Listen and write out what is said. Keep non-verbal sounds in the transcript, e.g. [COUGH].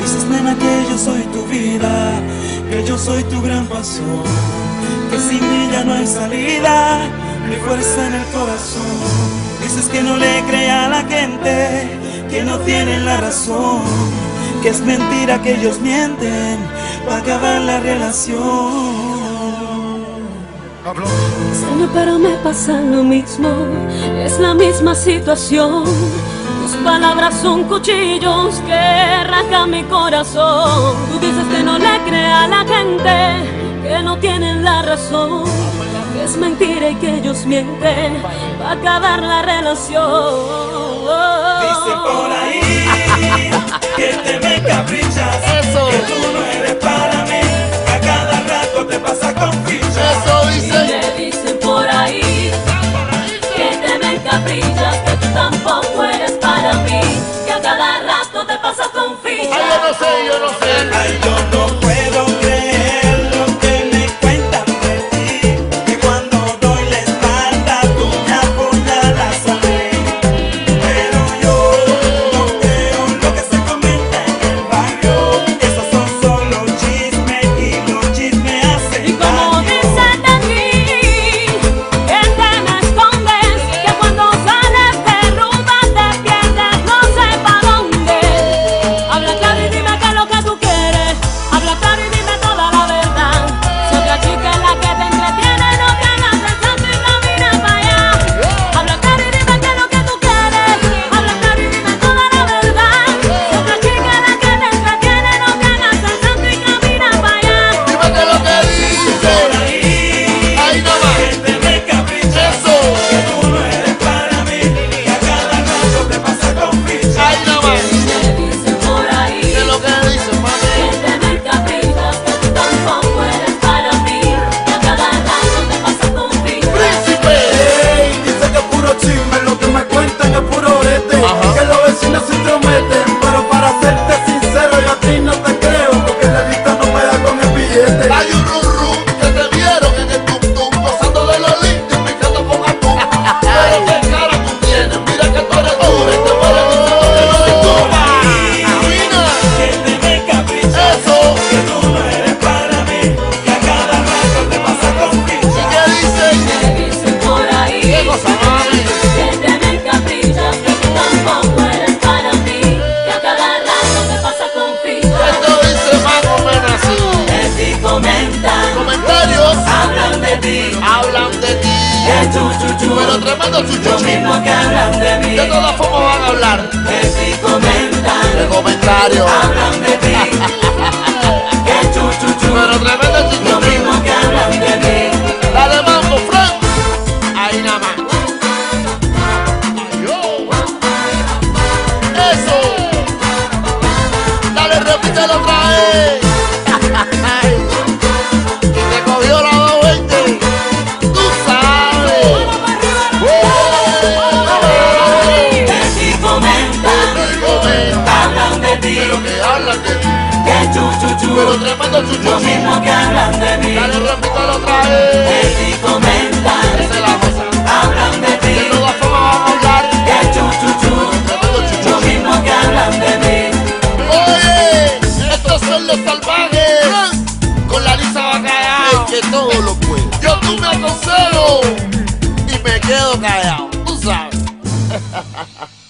Dices nena que yo soy tu vida, que yo soy tu gran pasión, que sin mí ya no hay salida, mi fuerza en el corazón. Dices que no le crea a la gente, que no tienen la razón, que es mentira que ellos mienten para acabar la relación. Sana, pero me pasa lo mismo, es la misma situación. Tus palabras son cuchillos que rasgan mi corazón. Tú dices que no le crea a la gente que no tienen la razón. Que es mentira y que ellos mienten para acabar la relación. Dice por. Ay, yo no sé, yo no sé. Yo sé. todo mismo que hablan de mí. De todas formas van a hablar. Que si comentan. De comentarios. Hablan de ti. [LAUGHS] que chuchuchu. Pero tremendo el chucho. Lo mismo que hablan de mí. Dale mambo, Frank. Ahí nada más. Ay. Eso. Dale, repítelo otra vez. de lo que hablan de mí. Que chuchuchu, pero tremendo chuchuchu. Lo mismo que hablan de mí. Dale, repítelo otra vez. De ti comentan. Se la pasan. Hablan de ti. De todas formas vamos a hablar. Que chuchuchu, tremendo chuchuchu. Lo mismo que hablan de mí. Oye, estos son los salvajes. Con la lisa bacalao. El que todo lo puede. Yo tú me aconsejo. Y me quedo callado. Tú sabes. [LAUGHS]